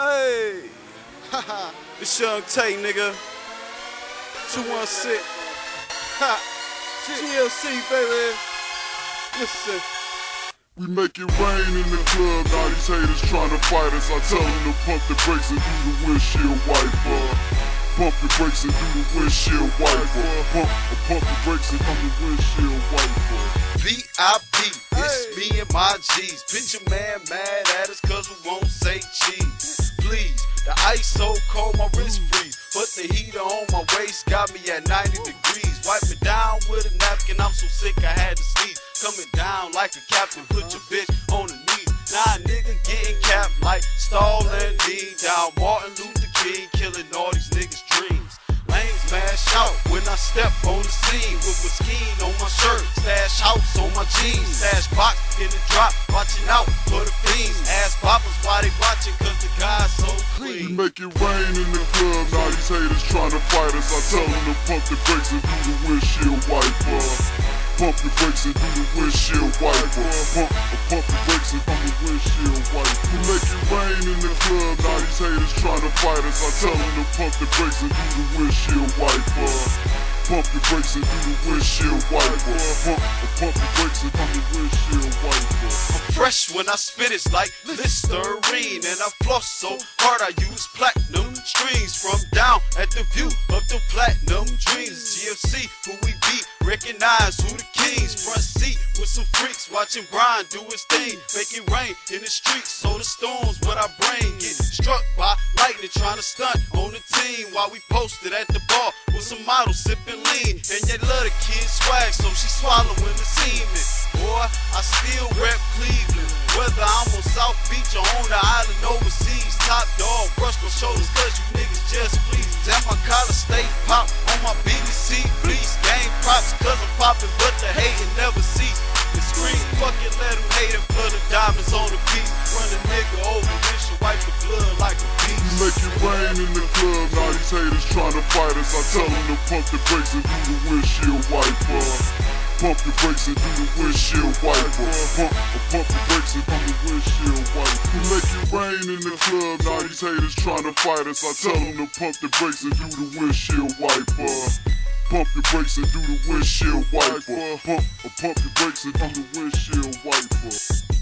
Hey, it's Young Tay, nigga. 216. Ha, GLC, baby. Listen. We make it rain in the club, now these haters trying to fight us. I tell them to pump the brakes and do the windshield wiper. Pump the brakes and do the windshield wiper. Pump, pump the brakes and do the windshield wiper. VIP, it's me and my G's. Picture man mad at us cause we won't say cheese. Please, the ice so cold, my wrist freeze. Put the heater on my waist got me at 90 degrees. Wipe me down with a napkin, I'm so sick I had to sleep. Coming down like a captain, put your bitch on the knee. Nah, nigga getting capped like Stalin D. Down Martin Luther King, killing all these niggas' dreams. Lanes mash out when I step on the scene with my scheme on my shirt, stash house my jeans, stash box in the drop, watching out for the fiends. Ask poppers why they watching, cause the guy's so We clean. make it rain in the club, now these haters tryna fight us. I tell them to pump the brakes and do the windshield wiper. Pump the brakes and do the windshield wiper. Pump, pump the brakes and do the windshield wiper. We make it rain in the club, now these haters tryna fight us. I tell them to pump the brakes and do the windshield wiper. Pump the brakes and do the windshield wiper. Pump, Fresh when I spit it's like Listerine. And I floss so hard I use platinum strings. From down at the view of the platinum dreams. GFC, who we beat, recognize who the kings. Front seat with some freaks watching Brian do his thing. Make it rain in the streets so the storms what I bring. Get struck by lightning trying to stunt on the team. While we posted at the bar models sipping lean And they love the kid's swag so she swallowing the semen Boy, I still rep Cleveland. Whether I'm on South Beach or on the island overseas, top dog, brush my shoulders, cause you niggas just please. Damn, my collar stay pop on my BBC, please. Game props, cause I'm popping, but the hating never cease. The scream, fucking let them hate rain in the club, now these haters tryna fight us. I tell them to pump the brakes and do the windshield wiper. Pump the brakes and do the windshield wiper. Pump, pump the brakes and do the windshield wiper. We make it rain in the club, now these haters tryna fight us. I tell them to pump the brakes and do the windshield wiper. Pump the brakes and do the windshield wiper. Pump, pump the brakes and do the windshield wiper.